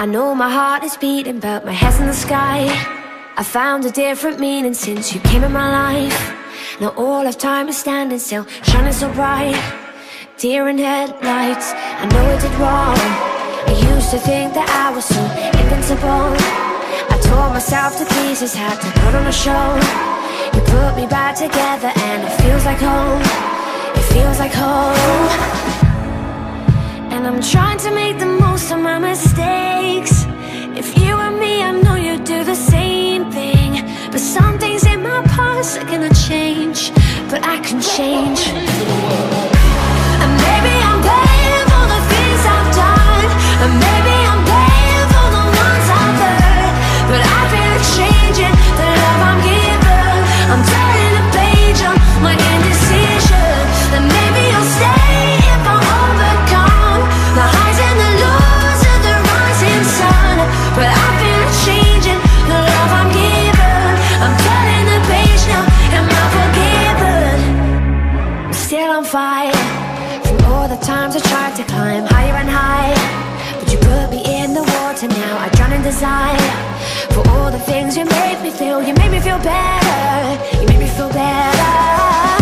I know my heart is beating, but my head's in the sky. I found a different meaning since you came in my life. Now all of time is standing still, shining so bright. Deer in headlights, I know I did wrong. I used to think that I was so invincible. I tore myself to pieces, had to put on a show. You put me back together, and it feels like home. It feels like home. And I'm trying to make the most of my mistakes. If you and me, I know you'd do the same thing But some things in my past are gonna change But I can change all the times I tried to climb higher and high But you put me in the water now I drown in desire. For all the things you made me feel You made me feel better You made me feel better.